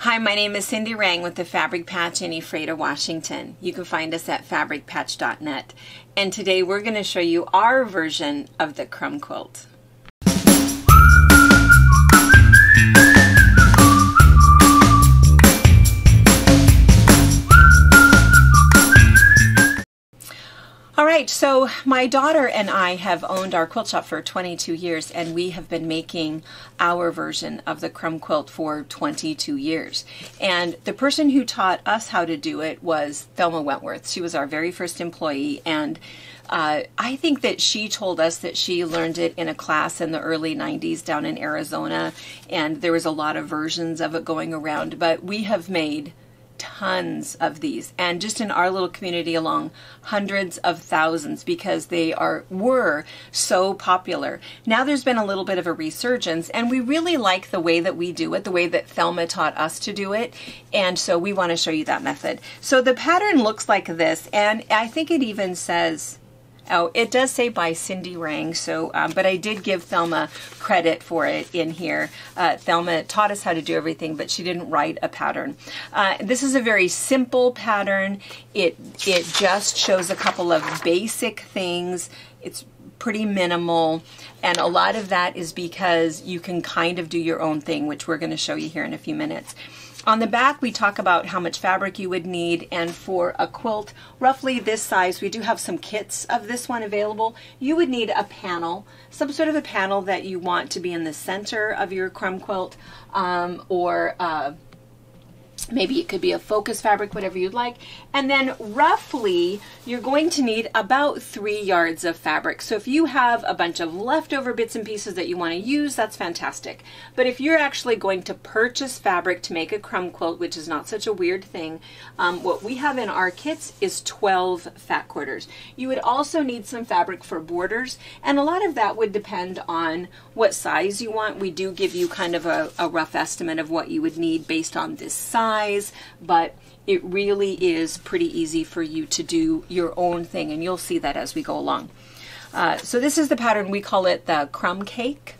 Hi, my name is Cindy Rang with the Fabric Patch in Ephrata, Washington. You can find us at fabricpatch.net. And today we're going to show you our version of the crumb quilt. All right, so my daughter and I have owned our quilt shop for 22 years, and we have been making our version of the crumb quilt for 22 years. And the person who taught us how to do it was Thelma Wentworth. She was our very first employee, and uh, I think that she told us that she learned it in a class in the early 90s down in Arizona, and there was a lot of versions of it going around, but we have made tons of these. And just in our little community along hundreds of thousands because they are were so popular. Now there's been a little bit of a resurgence and we really like the way that we do it the way that Thelma taught us to do it. And so we want to show you that method. So the pattern looks like this and I think it even says Oh, it does say by Cindy Rang, so um, but I did give Thelma credit for it in here. Uh, Thelma taught us how to do everything, but she didn't write a pattern. Uh, this is a very simple pattern. It it just shows a couple of basic things. It's pretty minimal and a lot of that is because you can kind of do your own thing which we're going to show you here in a few minutes. On the back, we talk about how much fabric you would need, and for a quilt roughly this size, we do have some kits of this one available. You would need a panel, some sort of a panel that you want to be in the center of your crumb quilt, um, or uh, Maybe it could be a focus fabric, whatever you'd like. And then roughly, you're going to need about three yards of fabric. So if you have a bunch of leftover bits and pieces that you want to use, that's fantastic. But if you're actually going to purchase fabric to make a crumb quilt, which is not such a weird thing, um, what we have in our kits is 12 fat quarters. You would also need some fabric for borders, and a lot of that would depend on what size you want. We do give you kind of a, a rough estimate of what you would need based on this size size, but it really is pretty easy for you to do your own thing, and you'll see that as we go along. Uh, so this is the pattern, we call it the crumb cake,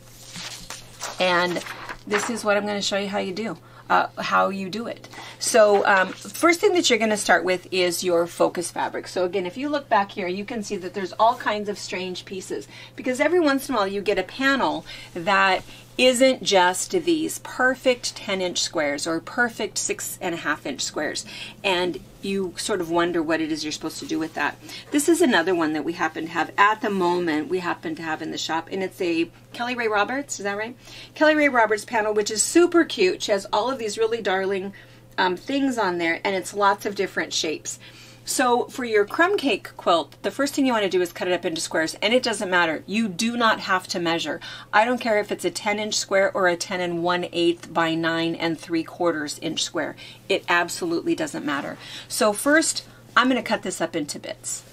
and this is what I'm going to show you how you do. Uh, how you do it. So um, first thing that you're going to start with is your focus fabric. So again, if you look back here, you can see that there's all kinds of strange pieces because every once in a while you get a panel that isn't just these perfect 10 inch squares or perfect six and a half inch squares and you sort of wonder what it is you're supposed to do with that. This is another one that we happen to have at the moment we happen to have in the shop and it's a Kelly Rae Roberts, is that right? Kelly Rae Roberts panel which is super cute. She has all of these really darling um, things on there and it's lots of different shapes. So for your crumb cake quilt, the first thing you want to do is cut it up into squares, and it doesn't matter. You do not have to measure. I don't care if it's a 10 inch square or a 10 and 1 8 by 9 and 3 quarters inch square. It absolutely doesn't matter. So first, I'm going to cut this up into bits.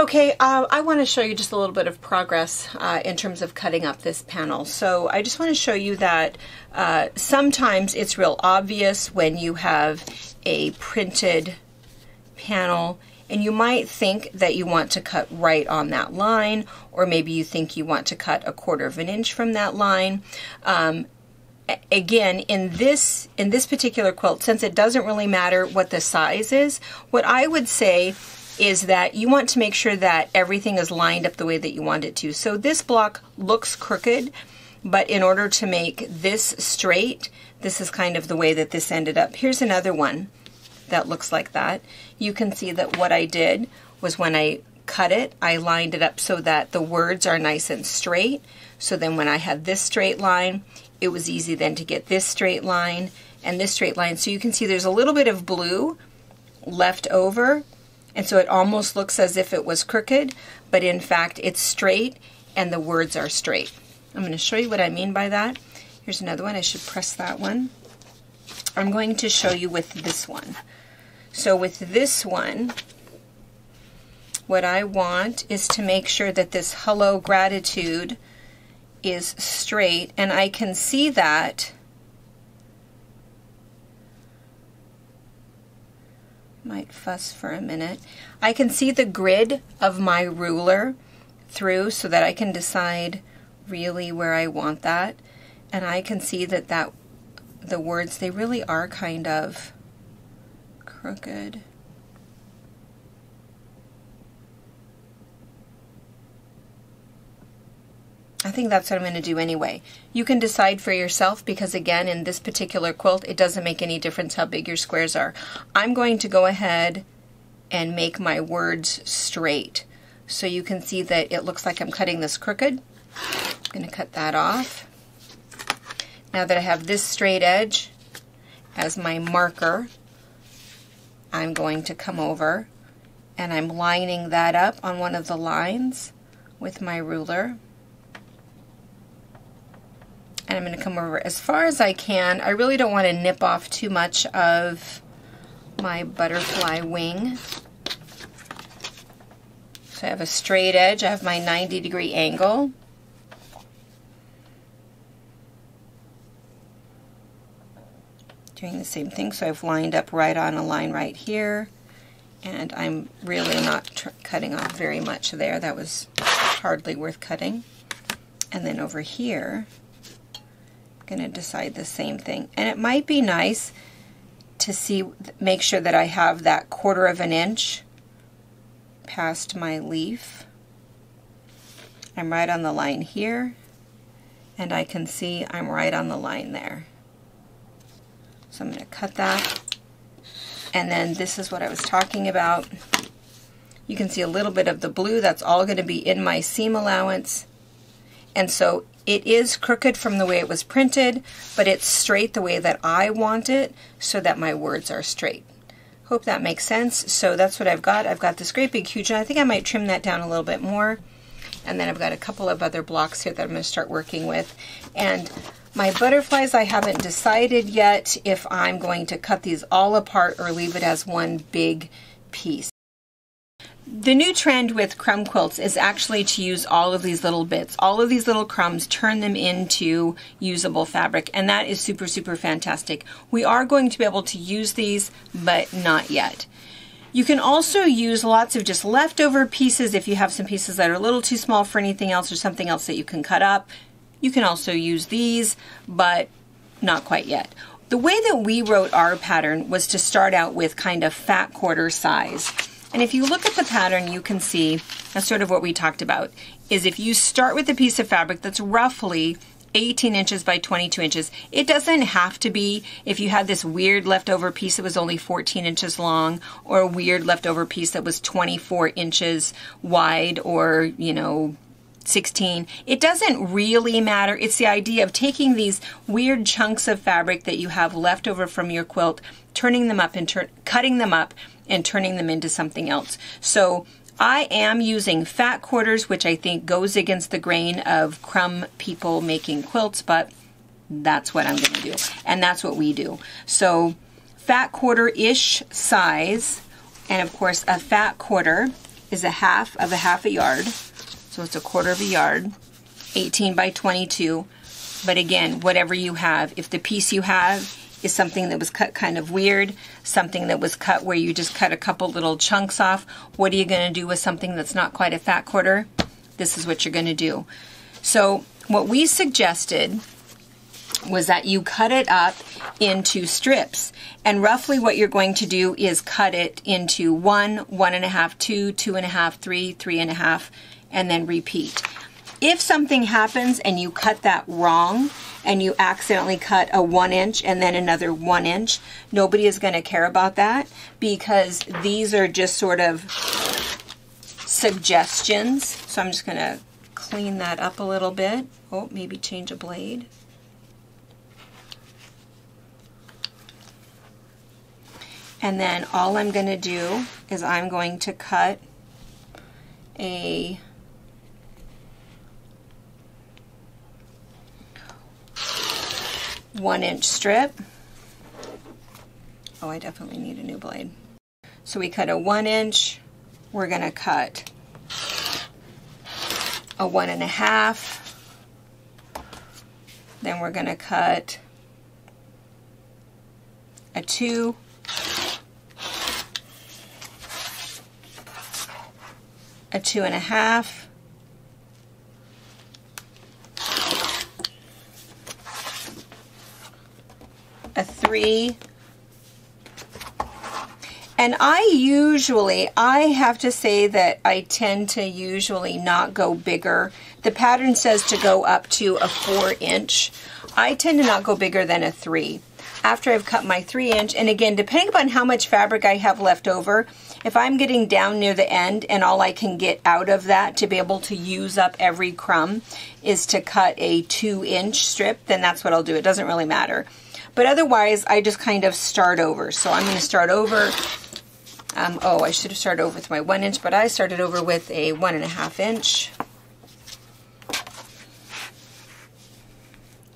Okay, uh, I want to show you just a little bit of progress uh, in terms of cutting up this panel. So I just want to show you that uh, sometimes it's real obvious when you have a printed panel and you might think that you want to cut right on that line or maybe you think you want to cut a quarter of an inch from that line. Um, again in this in this particular quilt since it doesn't really matter what the size is what I would say is that you want to make sure that everything is lined up the way that you want it to. So this block looks crooked but in order to make this straight this is kind of the way that this ended up. Here's another one that looks like that. You can see that what I did was when I cut it, I lined it up so that the words are nice and straight. So then when I had this straight line, it was easy then to get this straight line and this straight line. So you can see there's a little bit of blue left over. And so it almost looks as if it was crooked, but in fact it's straight and the words are straight. I'm going to show you what I mean by that. Here's another one. I should press that one. I'm going to show you with this one. So with this one, what I want is to make sure that this hello gratitude is straight and I can see that might fuss for a minute. I can see the grid of my ruler through so that I can decide really where I want that and I can see that that the words, they really are kind of crooked. I think that's what I'm going to do anyway. You can decide for yourself because again, in this particular quilt, it doesn't make any difference how big your squares are. I'm going to go ahead and make my words straight. So you can see that it looks like I'm cutting this crooked. I'm going to cut that off. Now that I have this straight edge as my marker, I'm going to come over and I'm lining that up on one of the lines with my ruler. And I'm going to come over as far as I can. I really don't want to nip off too much of my butterfly wing. So I have a straight edge, I have my 90 degree angle. Doing the same thing, so I've lined up right on a line right here. And I'm really not cutting off very much there. That was hardly worth cutting. And then over here, I'm going to decide the same thing. And it might be nice to see, make sure that I have that quarter of an inch past my leaf. I'm right on the line here, and I can see I'm right on the line there. So I'm going to cut that. And then this is what I was talking about. You can see a little bit of the blue. That's all going to be in my seam allowance. And so it is crooked from the way it was printed, but it's straight the way that I want it so that my words are straight. Hope that makes sense. So that's what I've got. I've got this great big huge, and I think I might trim that down a little bit more. And then I've got a couple of other blocks here that I'm going to start working with. And my butterflies, I haven't decided yet if I'm going to cut these all apart or leave it as one big piece. The new trend with crumb quilts is actually to use all of these little bits, all of these little crumbs, turn them into usable fabric, and that is super, super fantastic. We are going to be able to use these, but not yet. You can also use lots of just leftover pieces if you have some pieces that are a little too small for anything else or something else that you can cut up. You can also use these, but not quite yet. The way that we wrote our pattern was to start out with kind of fat quarter size. And if you look at the pattern, you can see that's sort of what we talked about, is if you start with a piece of fabric that's roughly 18 inches by 22 inches. It doesn't have to be if you had this weird leftover piece that was only 14 inches long or a weird leftover piece that was 24 inches wide or, you know, 16. It doesn't really matter. It's the idea of taking these weird chunks of fabric that you have left over from your quilt, turning them up and cutting them up and turning them into something else. So I am using fat quarters, which I think goes against the grain of crumb people making quilts, but that's what I'm going to do. And that's what we do. So fat quarter-ish size, and of course a fat quarter is a half of a half a yard. So it's a quarter of a yard, 18 by 22. But again, whatever you have, if the piece you have is something that was cut kind of weird, something that was cut where you just cut a couple little chunks off. What are you going to do with something that's not quite a fat quarter? This is what you're going to do. So what we suggested was that you cut it up into strips. And roughly what you're going to do is cut it into one, one and a half, two, two and a half, three, three and a half, and then repeat. If something happens and you cut that wrong and you accidentally cut a one inch and then another one inch, nobody is going to care about that because these are just sort of suggestions. So I'm just going to clean that up a little bit. Oh, maybe change a blade. And then all I'm going to do is I'm going to cut a one inch strip. Oh, I definitely need a new blade. So we cut a one inch, we're gonna cut a one and a half, then we're gonna cut a two, a two and a half, three. And I usually, I have to say that I tend to usually not go bigger. The pattern says to go up to a four inch. I tend to not go bigger than a three. After I've cut my three inch, and again, depending upon how much fabric I have left over, if I'm getting down near the end and all I can get out of that to be able to use up every crumb is to cut a two inch strip, then that's what I'll do. It doesn't really matter. But otherwise, I just kind of start over. So I'm going to start over. Um, oh, I should have started over with my one inch, but I started over with a one and a half inch.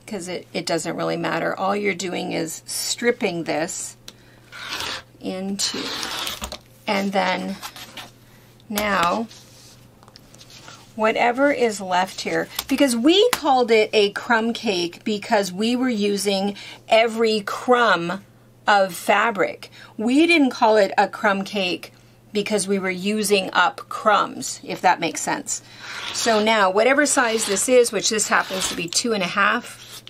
Because it, it doesn't really matter. All you're doing is stripping this into and then now, whatever is left here, because we called it a crumb cake because we were using every crumb of fabric. We didn't call it a crumb cake because we were using up crumbs, if that makes sense. So now, whatever size this is, which this happens to be two and a half,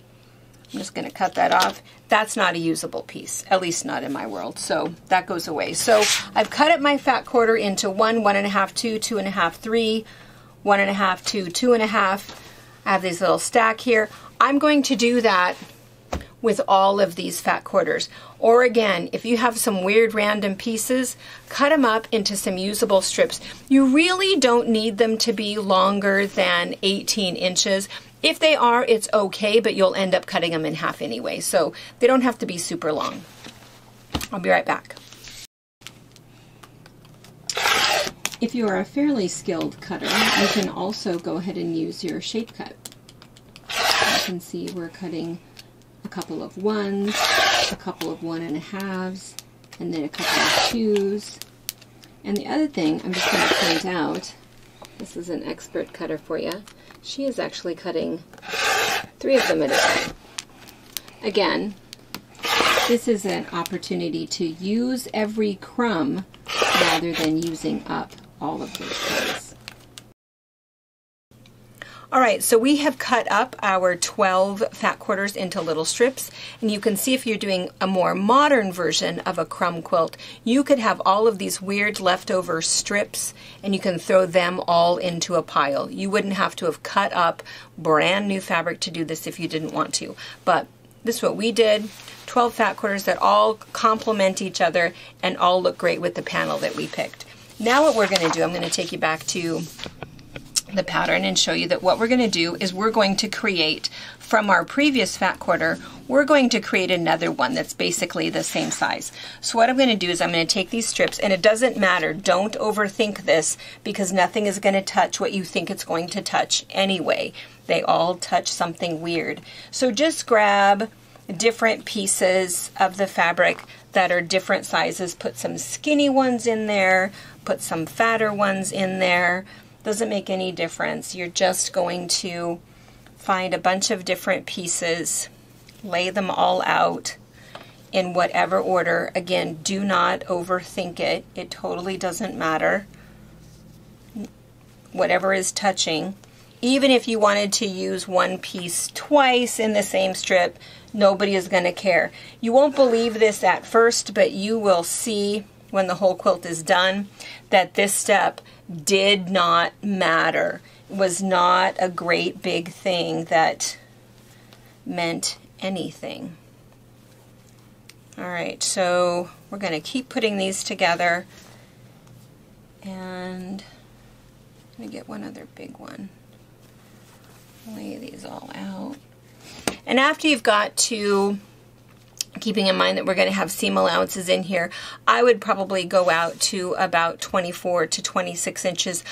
I'm just going to cut that off that's not a usable piece, at least not in my world. So that goes away. So I've cut up my fat quarter into one, one and a half, two, two and a half, three, one and a half, two, two and a half. I have these little stack here. I'm going to do that with all of these fat quarters. Or again, if you have some weird random pieces, cut them up into some usable strips. You really don't need them to be longer than 18 inches. If they are, it's okay, but you'll end up cutting them in half anyway. So they don't have to be super long. I'll be right back. If you are a fairly skilled cutter, you can also go ahead and use your shape cut. You can see we're cutting a couple of ones, a couple of one and a halves, and then a couple of twos. And the other thing I'm just going to point out, this is an expert cutter for you, she is actually cutting three of them at a time. Again, this is an opportunity to use every crumb rather than using up all of those crumbs. All right, so we have cut up our 12 fat quarters into little strips, and you can see if you're doing a more modern version of a crumb quilt, you could have all of these weird leftover strips, and you can throw them all into a pile. You wouldn't have to have cut up brand new fabric to do this if you didn't want to, but this is what we did. 12 fat quarters that all complement each other and all look great with the panel that we picked. Now what we're going to do, I'm going to take you back to the pattern and show you that what we're going to do is we're going to create from our previous fat quarter, we're going to create another one that's basically the same size. So what I'm going to do is I'm going to take these strips, and it doesn't matter, don't overthink this because nothing is going to touch what you think it's going to touch anyway. They all touch something weird. So just grab different pieces of the fabric that are different sizes. Put some skinny ones in there, put some fatter ones in there, doesn't make any difference. You're just going to find a bunch of different pieces, lay them all out in whatever order. Again, do not overthink it. It totally doesn't matter. Whatever is touching. Even if you wanted to use one piece twice in the same strip, nobody is going to care. You won't believe this at first, but you will see when the whole quilt is done that this step did not matter. It was not a great big thing that meant anything. All right, so we're going to keep putting these together and let me get one other big one. Lay these all out. And after you've got to keeping in mind that we're going to have seam allowances in here, I would probably go out to about 24 to 26 inches.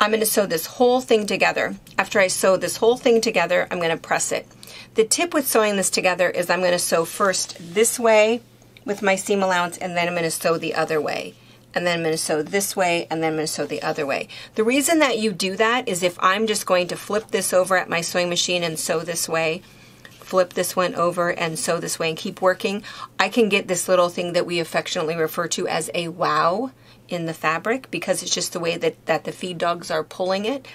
I'm going to sew this whole thing together. After I sew this whole thing together, I'm going to press it. The tip with sewing this together is I'm going to sew first this way with my seam allowance and then I'm going to sew the other way. And then I'm going to sew this way and then I'm going to sew the other way. The reason that you do that is if I'm just going to flip this over at my sewing machine and sew this way, flip this one over and sew this way and keep working, I can get this little thing that we affectionately refer to as a wow in the fabric because it's just the way that, that the feed dogs are pulling it.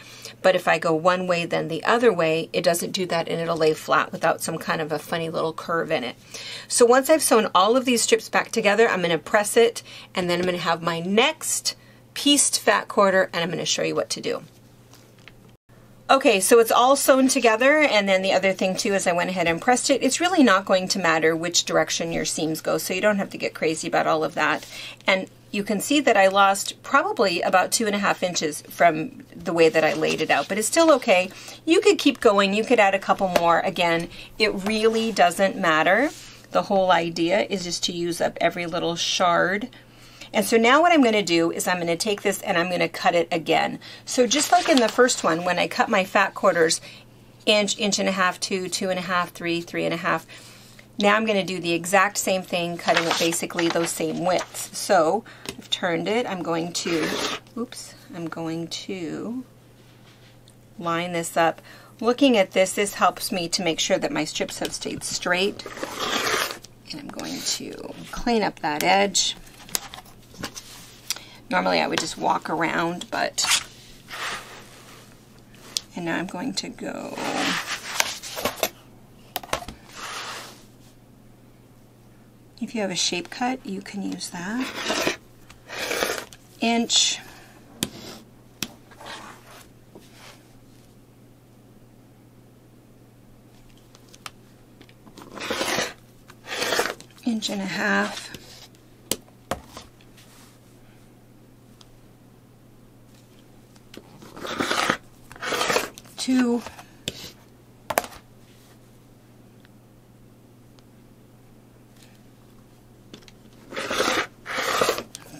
But if I go one way then the other way, it doesn't do that and it'll lay flat without some kind of a funny little curve in it. So once I've sewn all of these strips back together, I'm going to press it and then I'm going to have my next pieced fat quarter and I'm going to show you what to do. Okay, so it's all sewn together, and then the other thing too is I went ahead and pressed it. It's really not going to matter which direction your seams go, so you don't have to get crazy about all of that. And you can see that I lost probably about two and a half inches from the way that I laid it out, but it's still okay. You could keep going, you could add a couple more. Again, it really doesn't matter. The whole idea is just to use up every little shard and so now what I'm going to do is I'm going to take this and I'm going to cut it again. So just like in the first one, when I cut my fat quarters, inch, inch and a half, two, two and a half, three, three and a half, now I'm going to do the exact same thing, cutting it basically those same widths. So I've turned it. I'm going to, oops, I'm going to line this up. Looking at this, this helps me to make sure that my strips have stayed straight. And I'm going to clean up that edge. Normally I would just walk around, but... And now I'm going to go... If you have a shape cut, you can use that. Inch. Inch and a half.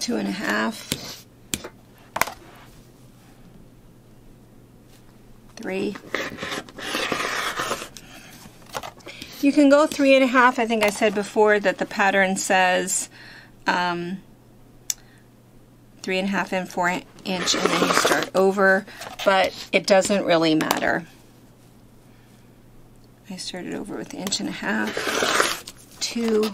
two, and a half, three. You can go three and a half. I think I said before that the pattern says um, three and a half and four inch and then you start over, but it doesn't really matter. I started over with inch and a half, two,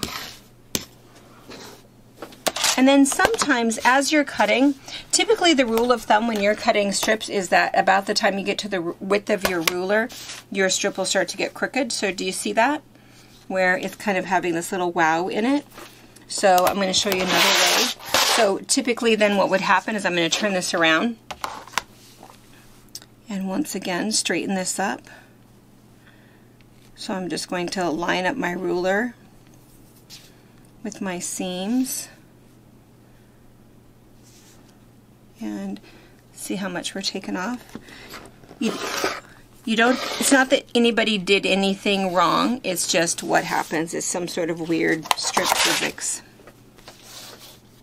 and then sometimes as you're cutting, typically the rule of thumb when you're cutting strips is that about the time you get to the width of your ruler, your strip will start to get crooked. So do you see that? Where it's kind of having this little wow in it. So I'm going to show you another way. So typically then what would happen is I'm going to turn this around and once again straighten this up. So I'm just going to line up my ruler with my seams and see how much we're taking off. You, you don't, it's not that anybody did anything wrong, it's just what happens is some sort of weird strip physics.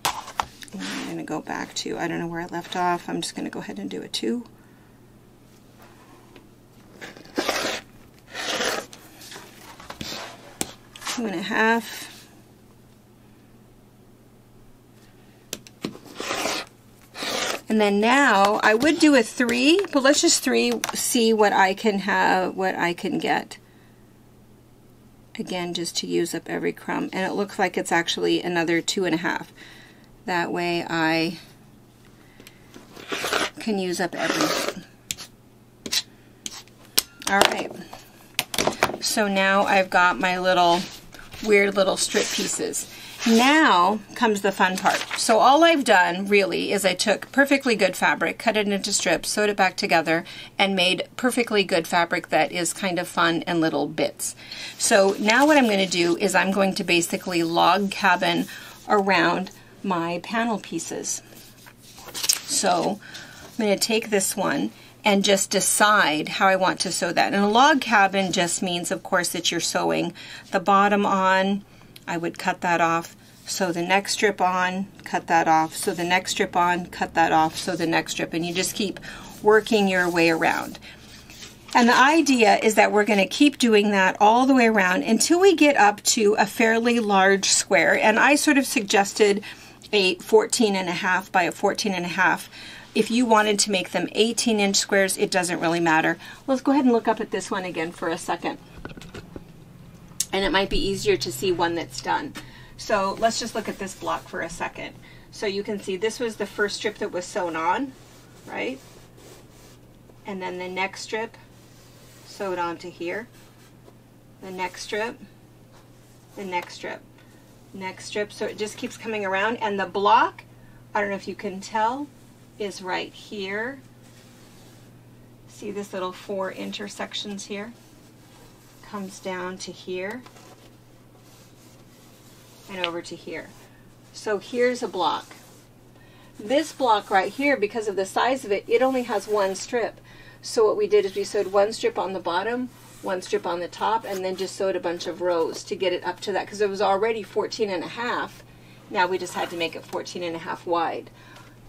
I'm going to go back to, I don't know where I left off, I'm just going to go ahead and do a two. Two and a half. And then now I would do a three, but let's just three see what I can have, what I can get. Again, just to use up every crumb. And it looks like it's actually another two and a half. That way I can use up everything. All right. So now I've got my little weird little strip pieces. Now comes the fun part. So all I've done really is I took perfectly good fabric, cut it into strips, sewed it back together, and made perfectly good fabric that is kind of fun and little bits. So now what I'm going to do is I'm going to basically log cabin around my panel pieces. So I'm going to take this one and just decide how I want to sew that. And a log cabin just means, of course, that you're sewing the bottom on. I would cut that off. Sew the next strip on, cut that off. So the next strip on, cut that off. So the next strip. And you just keep working your way around. And the idea is that we're going to keep doing that all the way around until we get up to a fairly large square. And I sort of suggested a 14 and a half by a 14 and a half. If you wanted to make them 18 inch squares, it doesn't really matter. Let's go ahead and look up at this one again for a second. And it might be easier to see one that's done. So let's just look at this block for a second. So you can see this was the first strip that was sewn on, right? And then the next strip sewed onto here. The next strip, the next strip, next strip. So it just keeps coming around. And the block, I don't know if you can tell, is right here. See this little four intersections here? Comes down to here and over to here. So here's a block. This block right here, because of the size of it, it only has one strip. So what we did is we sewed one strip on the bottom, one strip on the top, and then just sewed a bunch of rows to get it up to that, because it was already 14 and a half. Now we just had to make it 14 and a half wide.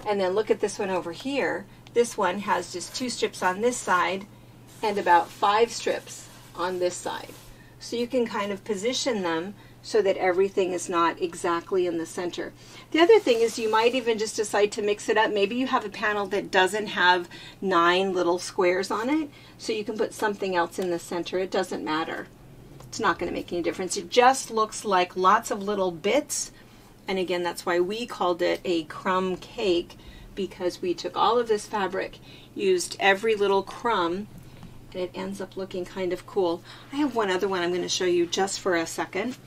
And then look at this one over here. This one has just two strips on this side and about five strips on this side. So you can kind of position them so that everything is not exactly in the center. The other thing is you might even just decide to mix it up. Maybe you have a panel that doesn't have nine little squares on it, so you can put something else in the center. It doesn't matter. It's not going to make any difference. It just looks like lots of little bits, and again, that's why we called it a crumb cake, because we took all of this fabric, used every little crumb, and it ends up looking kind of cool. I have one other one I'm going to show you just for a second.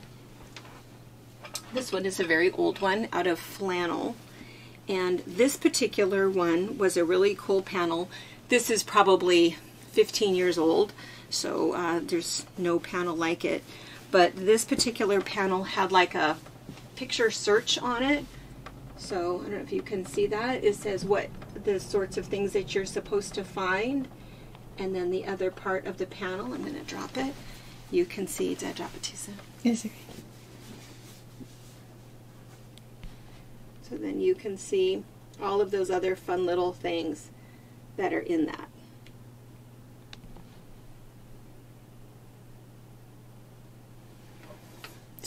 This one is a very old one out of flannel. And this particular one was a really cool panel. This is probably 15 years old, so uh, there's no panel like it. But this particular panel had like a picture search on it. So I don't know if you can see that. It says what the sorts of things that you're supposed to find. And then the other part of the panel, I'm going to drop it. You can see, did I drop it, Tisa? Yes, okay. So then you can see all of those other fun little things that are in that.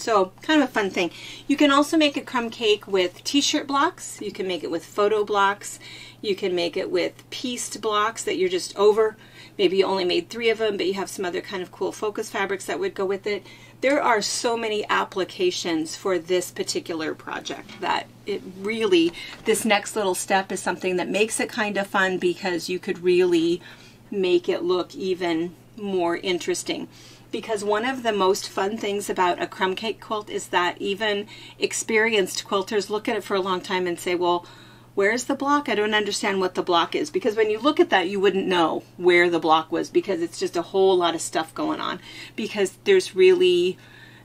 So kind of a fun thing. You can also make a crumb cake with t-shirt blocks. You can make it with photo blocks. You can make it with pieced blocks that you're just over. Maybe you only made three of them, but you have some other kind of cool focus fabrics that would go with it. There are so many applications for this particular project that it really, this next little step is something that makes it kind of fun because you could really make it look even more interesting because one of the most fun things about a crumb cake quilt is that even experienced quilters look at it for a long time and say, well, where's the block? I don't understand what the block is. Because when you look at that, you wouldn't know where the block was because it's just a whole lot of stuff going on. Because there's really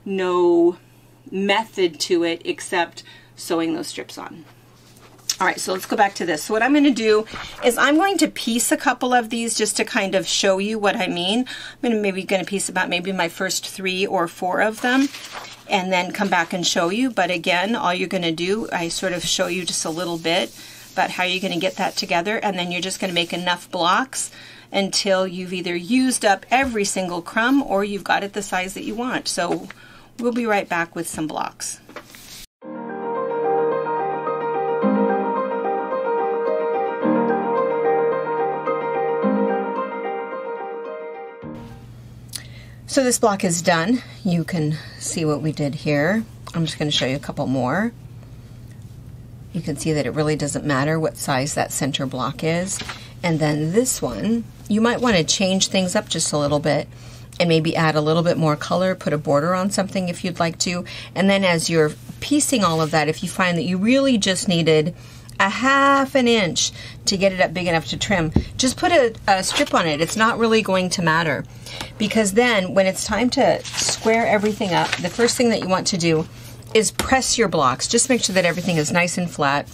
no method to it except sewing those strips on. All right, so let's go back to this. So what I'm going to do is I'm going to piece a couple of these just to kind of show you what I mean. I'm going to maybe going to piece about maybe my first three or four of them and then come back and show you. But again, all you're going to do, I sort of show you just a little bit about how you're going to get that together and then you're just going to make enough blocks until you've either used up every single crumb or you've got it the size that you want. So we'll be right back with some blocks. So this block is done. You can see what we did here. I'm just going to show you a couple more. You can see that it really doesn't matter what size that center block is. And then this one, you might want to change things up just a little bit and maybe add a little bit more color, put a border on something if you'd like to. And then as you're piecing all of that, if you find that you really just needed a half an inch to get it up big enough to trim, just put a, a, strip on it. It's not really going to matter because then when it's time to square everything up, the first thing that you want to do is press your blocks. Just make sure that everything is nice and flat.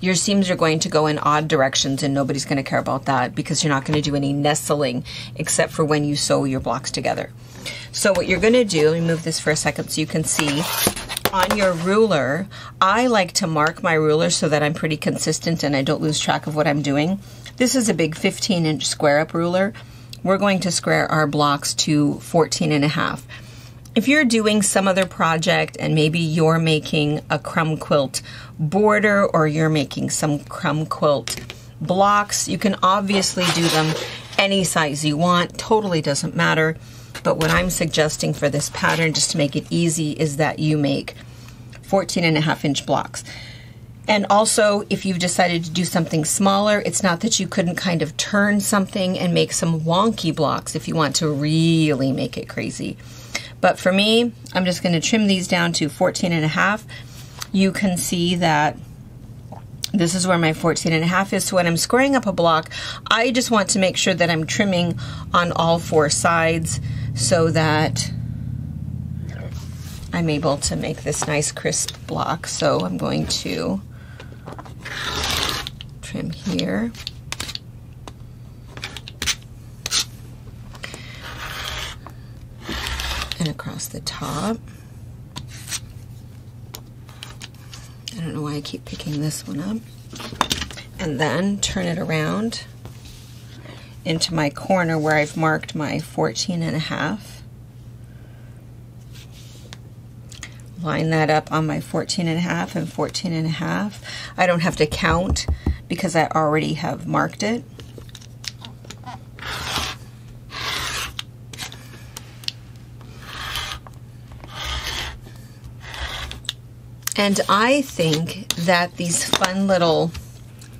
Your seams are going to go in odd directions and nobody's going to care about that because you're not going to do any nestling except for when you sew your blocks together. So what you're going to do, let me move this for a second so you can see on your ruler, I like to mark my ruler so that I'm pretty consistent and I don't lose track of what I'm doing. This is a big 15 inch square up ruler. We're going to square our blocks to 14 and a half. If you're doing some other project and maybe you're making a crumb quilt border or you're making some crumb quilt blocks, you can obviously do them any size you want, totally doesn't matter. But what I'm suggesting for this pattern, just to make it easy, is that you make 14 and a half inch blocks. And also, if you've decided to do something smaller, it's not that you couldn't kind of turn something and make some wonky blocks if you want to really make it crazy. But for me, I'm just going to trim these down to 14 and a half. You can see that this is where my 14 and a half is. So when I'm squaring up a block, I just want to make sure that I'm trimming on all four sides so that I'm able to make this nice crisp block. So I'm going to trim here. And across the top. I don't know why I keep picking this one up. And then turn it around into my corner where I've marked my 14 and a half. Line that up on my 14 and a half and 14 and a half. I don't have to count because I already have marked it. And I think that these fun little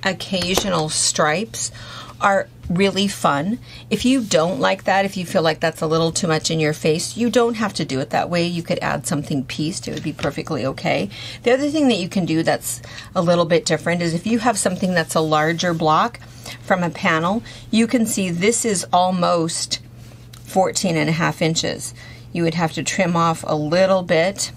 occasional stripes are really fun. If you don't like that, if you feel like that's a little too much in your face, you don't have to do it that way. You could add something pieced, it would be perfectly okay. The other thing that you can do that's a little bit different is if you have something that's a larger block from a panel, you can see this is almost 14 and a half inches. You would have to trim off a little bit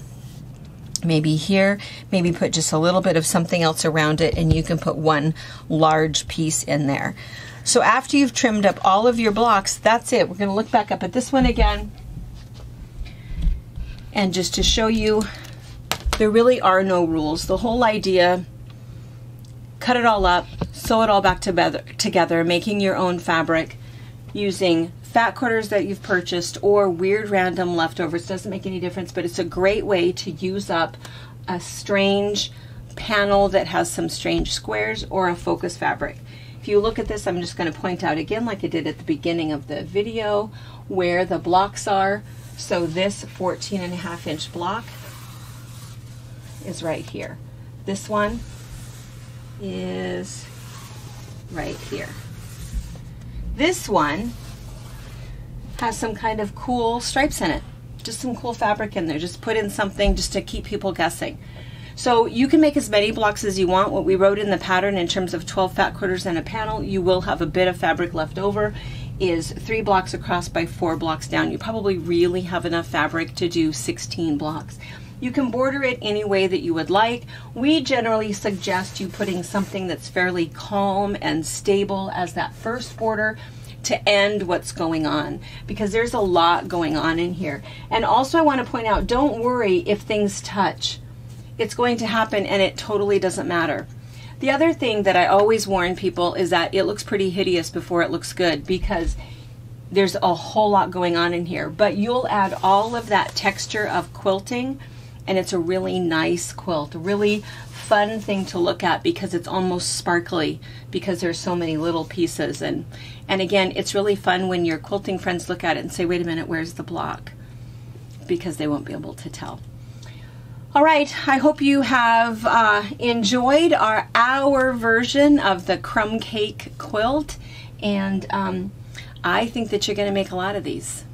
maybe here, maybe put just a little bit of something else around it and you can put one large piece in there. So after you've trimmed up all of your blocks, that's it. We're going to look back up at this one again. And just to show you, there really are no rules. The whole idea, cut it all up, sew it all back together, together making your own fabric using fat quarters that you've purchased or weird random leftovers. Doesn't make any difference, but it's a great way to use up a strange panel that has some strange squares or a focus fabric. If you look at this, I'm just going to point out again, like I did at the beginning of the video, where the blocks are. So this 14 and a half inch block is right here. This one is right here. This one has some kind of cool stripes in it. Just some cool fabric in there. Just put in something just to keep people guessing. So you can make as many blocks as you want. What we wrote in the pattern in terms of 12 fat quarters and a panel, you will have a bit of fabric left over is three blocks across by four blocks down. You probably really have enough fabric to do 16 blocks. You can border it any way that you would like. We generally suggest you putting something that's fairly calm and stable as that first border to end what's going on because there's a lot going on in here. And also I want to point out, don't worry if things touch it's going to happen and it totally doesn't matter. The other thing that I always warn people is that it looks pretty hideous before it looks good because there's a whole lot going on in here. But you'll add all of that texture of quilting and it's a really nice quilt, a really fun thing to look at because it's almost sparkly because there's so many little pieces and and again it's really fun when your quilting friends look at it and say wait a minute where's the block because they won't be able to tell. All right, I hope you have uh, enjoyed our our version of the crumb cake quilt, and um, I think that you're going to make a lot of these.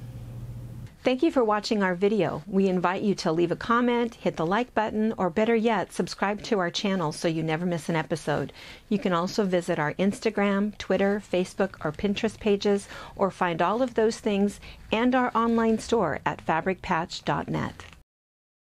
Thank you for watching our video. We invite you to leave a comment, hit the like button, or better yet, subscribe to our channel so you never miss an episode. You can also visit our Instagram, Twitter, Facebook, or Pinterest pages, or find all of those things and our online store at fabricpatch.net.